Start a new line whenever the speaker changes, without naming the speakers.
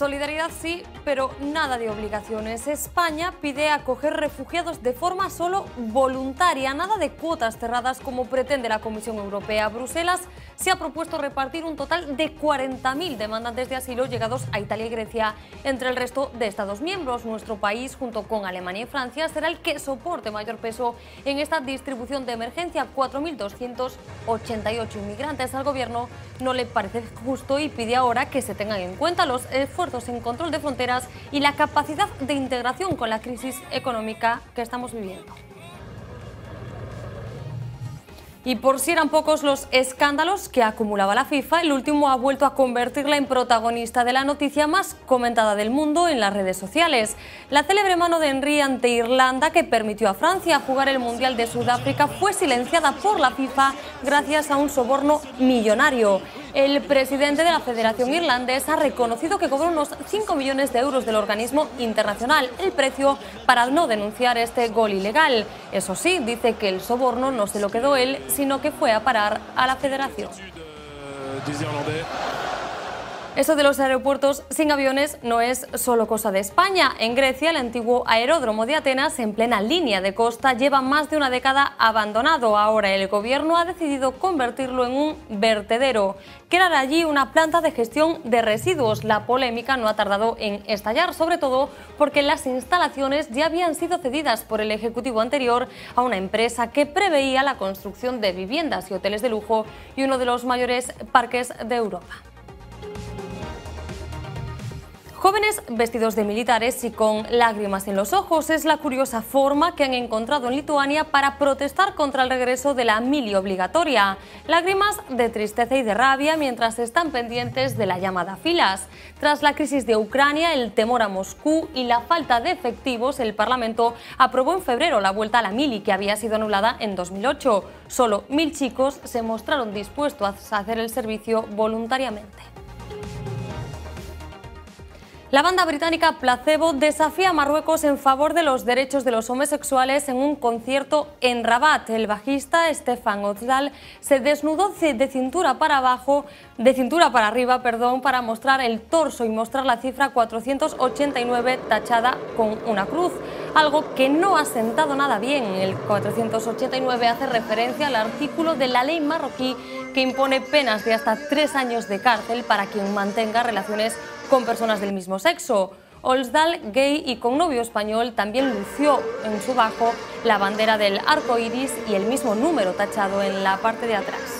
Solidaridad sí, pero nada de obligaciones. España pide acoger refugiados de forma solo voluntaria, nada de cuotas cerradas como pretende la Comisión Europea. Bruselas se ha propuesto repartir un total de 40.000 demandantes de asilo llegados a Italia y Grecia entre el resto de Estados miembros. Nuestro país, junto con Alemania y Francia, será el que soporte mayor peso en esta distribución de emergencia. 4.288 inmigrantes al gobierno no le parece justo y pide ahora que se tengan en cuenta los esfuerzos en control de fronteras y la capacidad de integración con la crisis económica que estamos viviendo. Y por si eran pocos los escándalos que acumulaba la FIFA, el último ha vuelto a convertirla en protagonista de la noticia más comentada del mundo en las redes sociales. La célebre mano de Henry ante Irlanda, que permitió a Francia jugar el Mundial de Sudáfrica, fue silenciada por la FIFA gracias a un soborno millonario. El presidente de la Federación Irlandesa ha reconocido que cobró unos 5 millones de euros del organismo internacional, el precio para no denunciar este gol ilegal. Eso sí, dice que el soborno no se lo quedó él, sino que fue a parar a la federación. Eso de los aeropuertos sin aviones no es solo cosa de España. En Grecia, el antiguo aeródromo de Atenas, en plena línea de costa, lleva más de una década abandonado. Ahora el gobierno ha decidido convertirlo en un vertedero, crear allí una planta de gestión de residuos. La polémica no ha tardado en estallar, sobre todo porque las instalaciones ya habían sido cedidas por el Ejecutivo anterior a una empresa que preveía la construcción de viviendas y hoteles de lujo y uno de los mayores parques de Europa. Jóvenes vestidos de militares y con lágrimas en los ojos es la curiosa forma que han encontrado en Lituania para protestar contra el regreso de la mili obligatoria. Lágrimas de tristeza y de rabia mientras están pendientes de la llamada filas. Tras la crisis de Ucrania, el temor a Moscú y la falta de efectivos, el Parlamento aprobó en febrero la vuelta a la mili que había sido anulada en 2008. Solo mil chicos se mostraron dispuestos a hacer el servicio voluntariamente. La banda británica Placebo desafía a Marruecos en favor de los derechos de los homosexuales en un concierto en Rabat. El bajista Stefan Ozdal se desnudó de cintura para abajo, de cintura para arriba, perdón, para mostrar el torso y mostrar la cifra 489 tachada con una cruz, algo que no ha sentado nada bien. El 489 hace referencia al artículo de la ley marroquí que impone penas de hasta tres años de cárcel para quien mantenga relaciones con personas del mismo sexo. Olsdal, gay y con novio español, también lució en su bajo la bandera del arco iris y el mismo número tachado en la parte de atrás.